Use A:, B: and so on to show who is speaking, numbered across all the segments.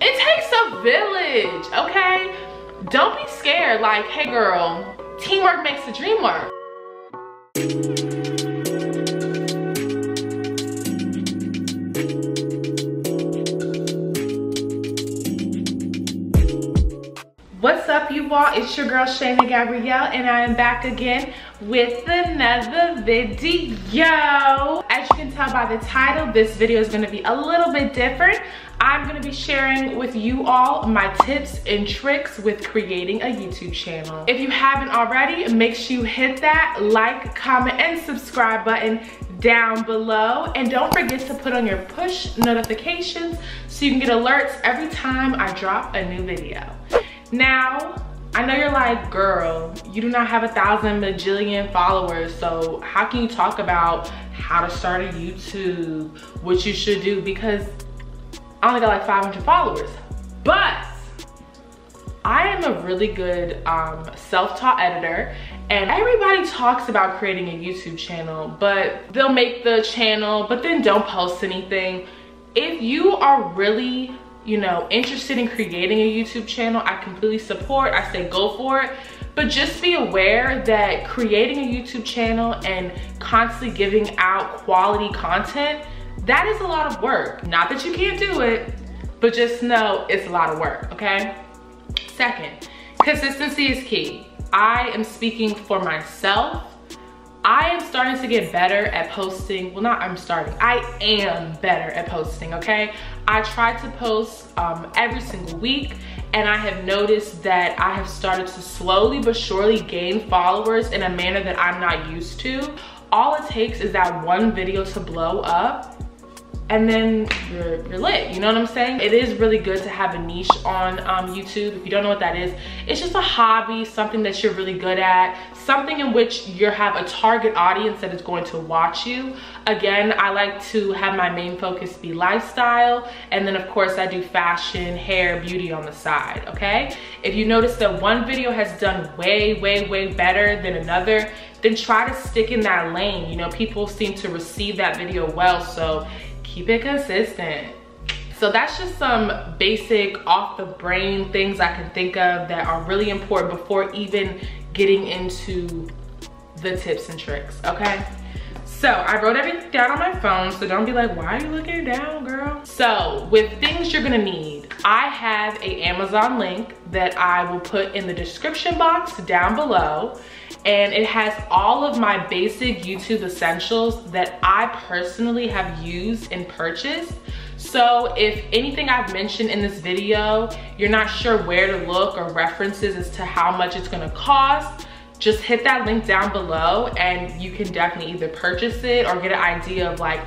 A: it takes a village, okay? Don't be scared, like, hey girl, teamwork makes the dream work. What's up you all? It's your girl Shayna Gabrielle and I am back again with another video. As you can tell by the title, this video is gonna be a little bit different. I'm gonna be sharing with you all my tips and tricks with creating a YouTube channel. If you haven't already, make sure you hit that like, comment, and subscribe button down below. And don't forget to put on your push notifications so you can get alerts every time I drop a new video. Now, I know you're like, girl, you do not have a thousand bajillion followers, so how can you talk about how to start a YouTube, what you should do? Because I only got like 500 followers. But I am a really good um, self-taught editor and everybody talks about creating a YouTube channel, but they'll make the channel, but then don't post anything. If you are really you know, interested in creating a YouTube channel, I completely support. I say go for it. But just be aware that creating a YouTube channel and constantly giving out quality content, that is a lot of work. Not that you can't do it, but just know it's a lot of work, okay? Second, consistency is key. I am speaking for myself I am starting to get better at posting. Well, not I'm starting. I am better at posting, okay? I try to post um, every single week and I have noticed that I have started to slowly but surely gain followers in a manner that I'm not used to. All it takes is that one video to blow up and then you're, you're lit, you know what I'm saying? It is really good to have a niche on um, YouTube. If you don't know what that is, it's just a hobby, something that you're really good at, something in which you have a target audience that is going to watch you. Again, I like to have my main focus be lifestyle, and then of course I do fashion, hair, beauty on the side, okay? If you notice that one video has done way, way, way better than another, then try to stick in that lane. You know, people seem to receive that video well, so keep it consistent. So that's just some basic off the brain things I can think of that are really important before even getting into the tips and tricks, okay? So I wrote everything down on my phone, so don't be like, why are you looking down, girl? So with things you're gonna need, I have a Amazon link that I will put in the description box down below and it has all of my basic YouTube essentials that I personally have used and purchased. So if anything I've mentioned in this video, you're not sure where to look or references as to how much it's gonna cost, just hit that link down below and you can definitely either purchase it or get an idea of like,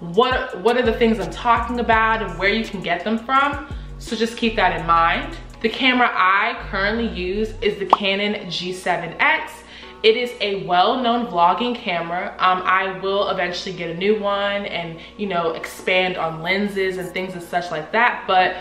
A: what, what are the things I'm talking about and where you can get them from. So just keep that in mind. The camera I currently use is the Canon G7X. It is a well-known vlogging camera. Um, I will eventually get a new one and, you know, expand on lenses and things and such like that. But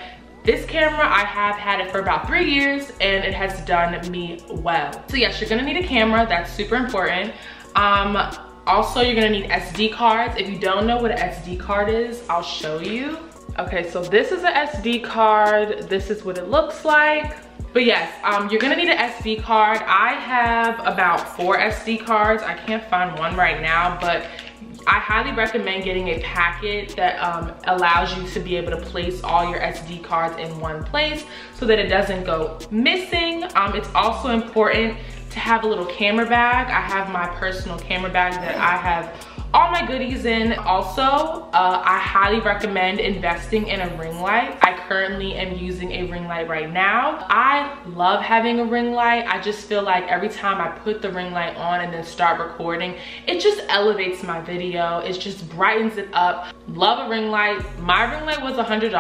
A: this camera, I have had it for about three years and it has done me well. So yes, you're gonna need a camera, that's super important. Um, also, you're gonna need SD cards. If you don't know what an SD card is, I'll show you. Okay, so this is an SD card. This is what it looks like. But yes, um, you're gonna need an SD card. I have about four SD cards. I can't find one right now, but I highly recommend getting a packet that um, allows you to be able to place all your SD cards in one place so that it doesn't go missing. Um, it's also important to have a little camera bag. I have my personal camera bag that I have all my goodies in. Also, uh, I highly recommend investing in a ring light. I currently am using a ring light right now. I love having a ring light. I just feel like every time I put the ring light on and then start recording, it just elevates my video. It just brightens it up. Love a ring light. My ring light was $100.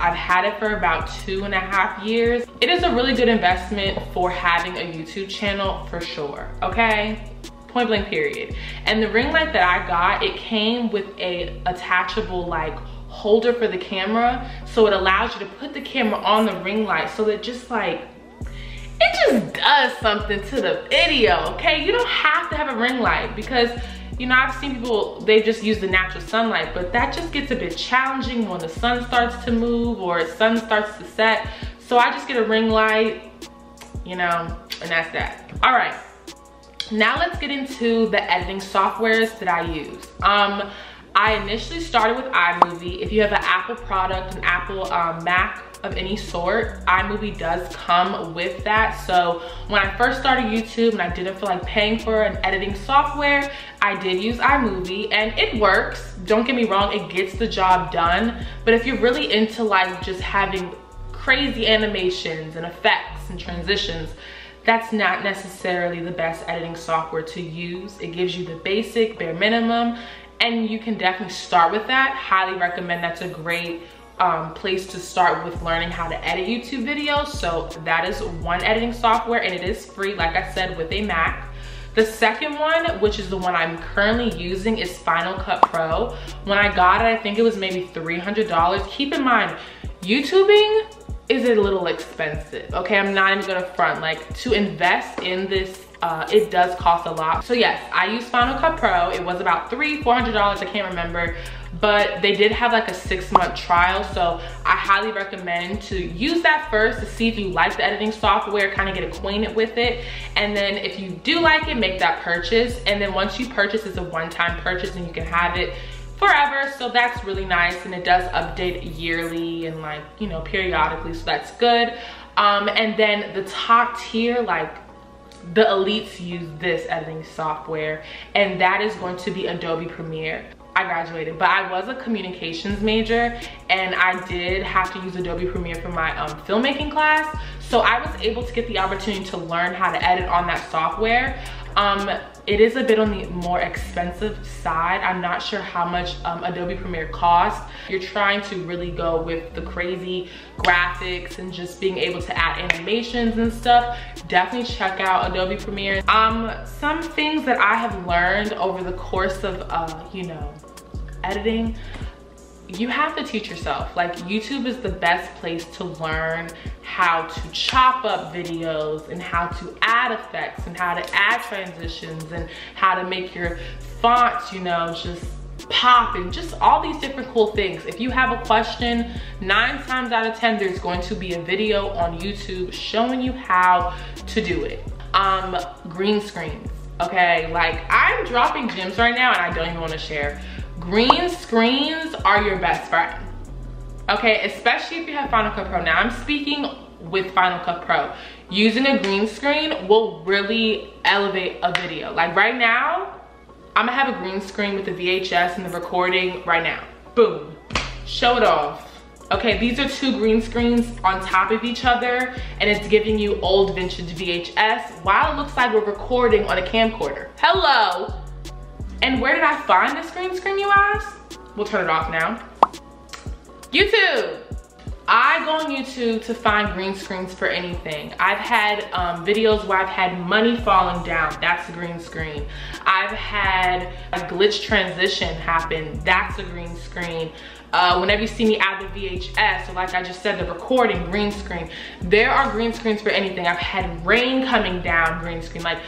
A: I've had it for about two and a half years. It is a really good investment for having a YouTube channel for sure, okay? Point blank period. And the ring light that I got, it came with a attachable like holder for the camera. So it allows you to put the camera on the ring light so that just like, it just does something to the video, okay? You don't have to have a ring light because you know, I've seen people, they just use the natural sunlight, but that just gets a bit challenging when the sun starts to move or sun starts to set. So I just get a ring light, you know, and that's that. All right, now let's get into the editing softwares that I use. Um, I initially started with iMovie. If you have an Apple product, an Apple um, Mac of any sort, iMovie does come with that. So when I first started YouTube and I didn't feel like paying for an editing software, I did use iMovie and it works. Don't get me wrong, it gets the job done. But if you're really into like just having crazy animations and effects and transitions, that's not necessarily the best editing software to use. It gives you the basic bare minimum and you can definitely start with that. Highly recommend that's a great um, place to start with learning how to edit YouTube videos. So that is one editing software and it is free, like I said, with a Mac. The second one, which is the one I'm currently using, is Final Cut Pro. When I got it, I think it was maybe $300. Keep in mind, YouTubing is a little expensive, okay? I'm not even gonna front. Like, to invest in this uh, it does cost a lot. So yes, I use Final Cut Pro. It was about three, $400, I can't remember, but they did have like a six month trial. So I highly recommend to use that first to see if you like the editing software, kind of get acquainted with it. And then if you do like it, make that purchase. And then once you purchase, it's a one-time purchase and you can have it forever so that's really nice and it does update yearly and like you know periodically so that's good um and then the top tier like the elites use this editing software and that is going to be Adobe Premiere. I graduated, but I was a communications major and I did have to use Adobe Premiere for my um, filmmaking class. So I was able to get the opportunity to learn how to edit on that software. Um, it is a bit on the more expensive side. I'm not sure how much um, Adobe Premiere costs. You're trying to really go with the crazy graphics and just being able to add animations and stuff. Definitely check out Adobe Premiere. Um, some things that I have learned over the course of, uh, you know, editing you have to teach yourself. Like YouTube is the best place to learn how to chop up videos and how to add effects and how to add transitions and how to make your fonts, you know, just pop and just all these different cool things. If you have a question, nine times out of 10, there's going to be a video on YouTube showing you how to do it. Um, green screens, okay? Like I'm dropping gems right now and I don't even wanna share green screens are your best friend. Okay, especially if you have Final Cut Pro. Now I'm speaking with Final Cut Pro. Using a green screen will really elevate a video. Like right now, I'm gonna have a green screen with the VHS and the recording right now. Boom, show it off. Okay, these are two green screens on top of each other and it's giving you old vintage VHS while it looks like we're recording on a camcorder. Hello, and where did I find this green screen, you ask? We'll turn it off now. YouTube. I go on YouTube to find green screens for anything. I've had um, videos where I've had money falling down, that's a green screen. I've had a glitch transition happen, that's a green screen. Uh, whenever you see me add the VHS, or like I just said, the recording, green screen. There are green screens for anything. I've had rain coming down, green screen. Like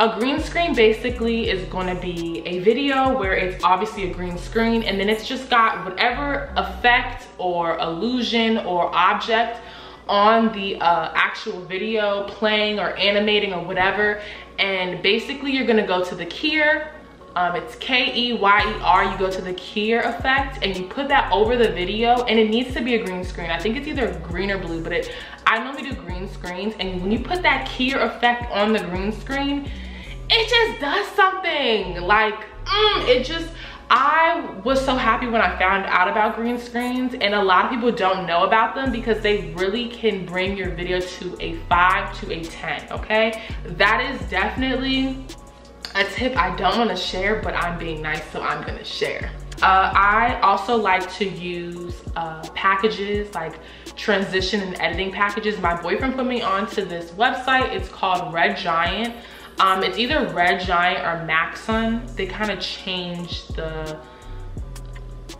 A: a green screen basically is gonna be a video where it's obviously a green screen and then it's just got whatever effect or illusion or object on the uh, actual video playing or animating or whatever. And basically you're gonna go to the keyer, um, it's K-E-Y-E-R, you go to the keyer effect and you put that over the video and it needs to be a green screen. I think it's either green or blue, but it, I normally do green screens and when you put that keyer effect on the green screen, it just does something. Like, mm, it just, I was so happy when I found out about green screens and a lot of people don't know about them because they really can bring your video to a five to a 10, okay? That is definitely a tip I don't wanna share, but I'm being nice, so I'm gonna share. Uh, I also like to use uh, packages like transition and editing packages. My boyfriend put me onto this website. It's called Red Giant. Um, it's either Red Giant or Maxon. They kind of change the,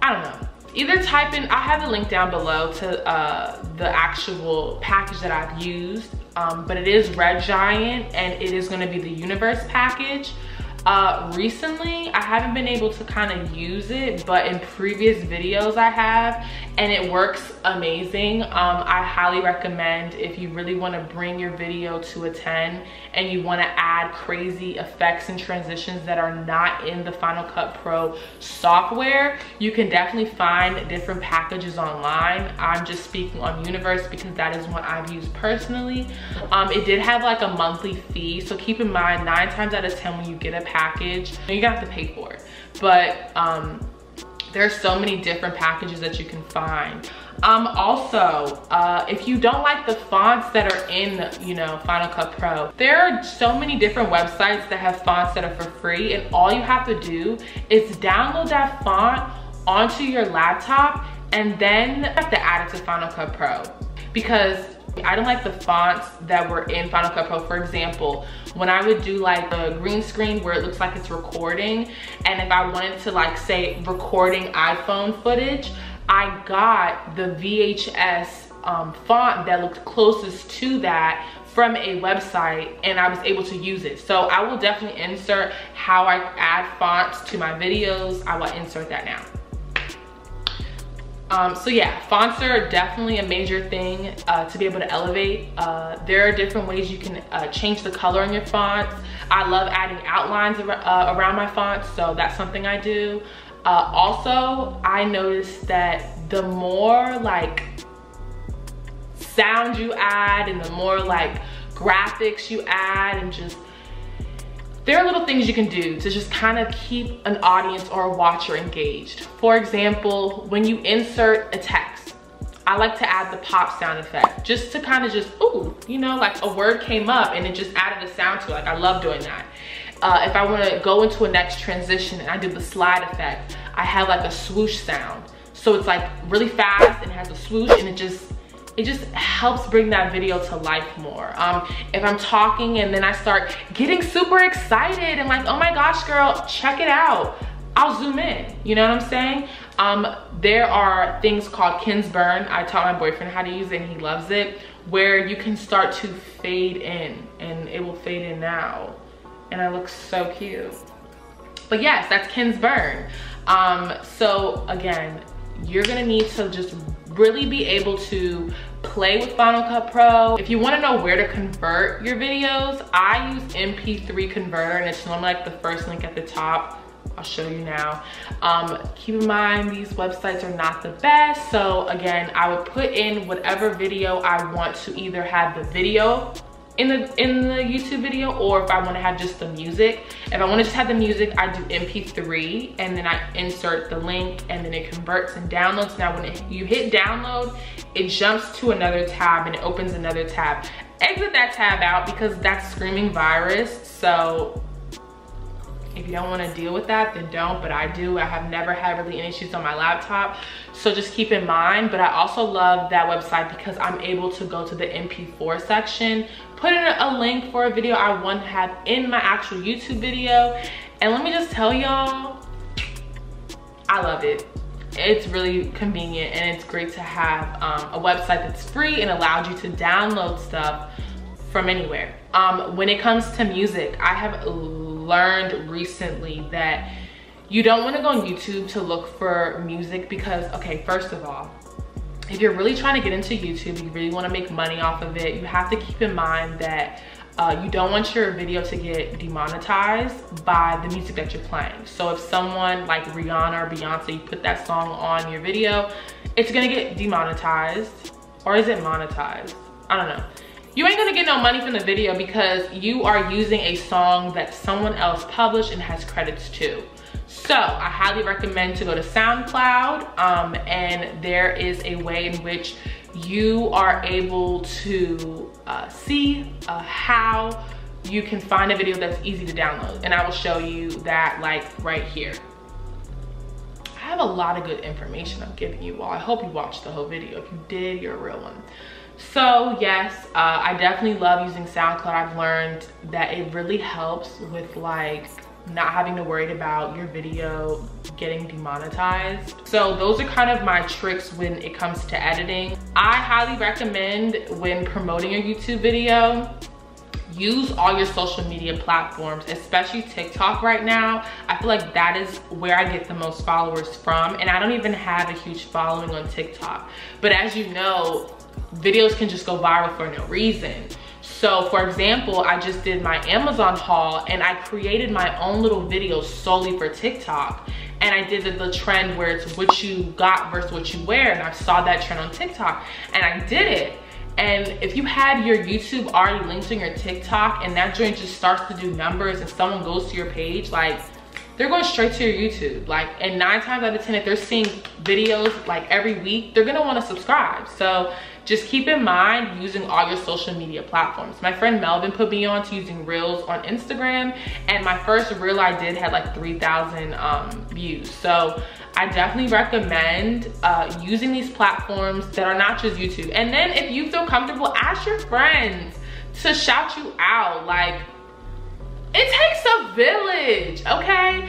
A: I don't know. Either type in, I have a link down below to uh, the actual package that I've used, um, but it is Red Giant and it is gonna be the Universe package. Uh, recently, I haven't been able to kind of use it, but in previous videos I have, and it works amazing. Um, I highly recommend if you really want to bring your video to a 10 and you want to add crazy effects and transitions that are not in the Final Cut Pro software, you can definitely find different packages online. I'm just speaking on Universe because that is what I've used personally. Um, it did have like a monthly fee, so keep in mind nine times out of 10 when you get a package, gonna have to pay for it. But um, there's so many different packages that you can find. Um, also, uh, if you don't like the fonts that are in, you know, Final Cut Pro, there are so many different websites that have fonts that are for free and all you have to do is download that font onto your laptop and then you have to add it to Final Cut Pro because I don't like the fonts that were in Final Cut Pro. For example, when I would do like a green screen where it looks like it's recording, and if I wanted to like say recording iPhone footage, I got the VHS um, font that looked closest to that from a website and I was able to use it. So I will definitely insert how I add fonts to my videos. I will insert that now. Um, so yeah, fonts are definitely a major thing uh, to be able to elevate. Uh, there are different ways you can uh, change the color on your fonts. I love adding outlines ar uh, around my fonts, so that's something I do. Uh, also, I noticed that the more like sound you add and the more like graphics you add and just there are little things you can do to just kind of keep an audience or a watcher engaged. For example, when you insert a text, I like to add the pop sound effect just to kind of just, ooh, you know, like a word came up and it just added a sound to it. Like I love doing that. Uh, if I want to go into a next transition and I do the slide effect, I have like a swoosh sound. So it's like really fast and has a swoosh and it just it just helps bring that video to life more. Um, if I'm talking and then I start getting super excited and like, oh my gosh, girl, check it out. I'll zoom in, you know what I'm saying? Um, there are things called Ken Burns. I taught my boyfriend how to use it and he loves it, where you can start to fade in and it will fade in now. And I look so cute. But yes, that's Ken Burns. Um, so again, you're gonna need to just really be able to play with Final Cut Pro. If you wanna know where to convert your videos, I use MP3 Converter and it's normally like the first link at the top. I'll show you now. Um, keep in mind, these websites are not the best. So again, I would put in whatever video I want to either have the video in the in the YouTube video or if I want to have just the music. If I want to just have the music, I do MP3 and then I insert the link and then it converts and downloads. Now when it, you hit download, it jumps to another tab and it opens another tab. Exit that tab out because that's screaming virus. So if you don't want to deal with that, then don't, but I do. I have never had really any issues on my laptop. So just keep in mind, but I also love that website because I'm able to go to the MP4 section, put in a link for a video I want to have in my actual YouTube video. And let me just tell y'all, I love it. It's really convenient and it's great to have um, a website that's free and allows you to download stuff from anywhere. Um, when it comes to music, I have learned recently that you don't want to go on YouTube to look for music because, okay, first of all, if you're really trying to get into YouTube, you really want to make money off of it, you have to keep in mind that uh, you don't want your video to get demonetized by the music that you're playing. So if someone like Rihanna or Beyonce, put that song on your video, it's gonna get demonetized or is it monetized? I don't know you ain't gonna get no money from the video because you are using a song that someone else published and has credits to. So I highly recommend to go to SoundCloud um, and there is a way in which you are able to uh, see uh, how you can find a video that's easy to download. And I will show you that like right here. I have a lot of good information I'm giving you all. I hope you watched the whole video. If you did, you're a real one. So yes, uh, I definitely love using SoundCloud. I've learned that it really helps with like not having to worry about your video getting demonetized. So those are kind of my tricks when it comes to editing. I highly recommend when promoting a YouTube video use all your social media platforms, especially TikTok right now. I feel like that is where I get the most followers from. And I don't even have a huge following on TikTok. But as you know, videos can just go viral for no reason. So for example, I just did my Amazon haul and I created my own little video solely for TikTok. And I did the, the, trend where it's what you got versus what you wear. And I saw that trend on TikTok and I did it. And if you had your YouTube already linked on your TikTok and that joint just starts to do numbers and someone goes to your page, like they're going straight to your YouTube. Like, and nine times out of 10, if they're seeing videos like every week, they're gonna wanna subscribe. So just keep in mind using all your social media platforms. My friend Melvin put me on to using Reels on Instagram and my first Reel I did had like 3,000 um, views. So I definitely recommend uh, using these platforms that are not just YouTube. And then if you feel comfortable, ask your friends to shout you out. Like, it takes a village, okay?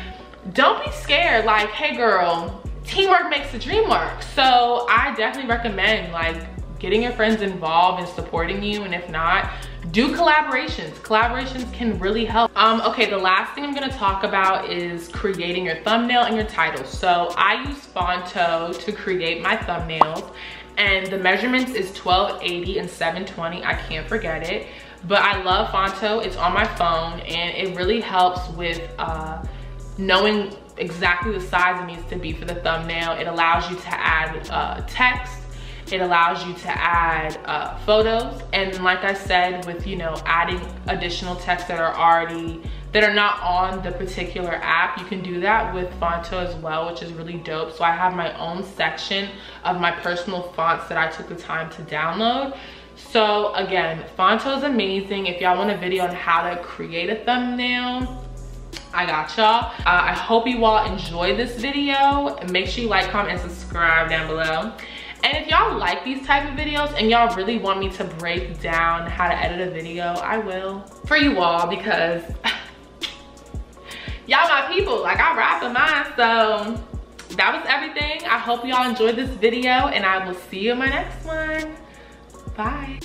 A: Don't be scared, like, hey girl, teamwork makes the dream work. So I definitely recommend like getting your friends involved and supporting you. And if not, do collaborations. Collaborations can really help. Um, okay, the last thing I'm gonna talk about is creating your thumbnail and your title. So I use Phonto to create my thumbnails and the measurements is 1280 and 720. I can't forget it. But I love Phonto, it's on my phone and it really helps with uh, knowing exactly the size it needs to be for the thumbnail. It allows you to add uh, text it allows you to add uh, photos. And like I said, with, you know, adding additional text that are already, that are not on the particular app, you can do that with Phonto as well, which is really dope. So I have my own section of my personal fonts that I took the time to download. So again, Phonto is amazing. If y'all want a video on how to create a thumbnail, I got y'all. Uh, I hope you all enjoyed this video. Make sure you like, comment, and subscribe down below. And if y'all like these type of videos and y'all really want me to break down how to edit a video, I will. For you all, because y'all my people, like I rap in mine. So that was everything. I hope y'all enjoyed this video and I will see you in my next one. Bye.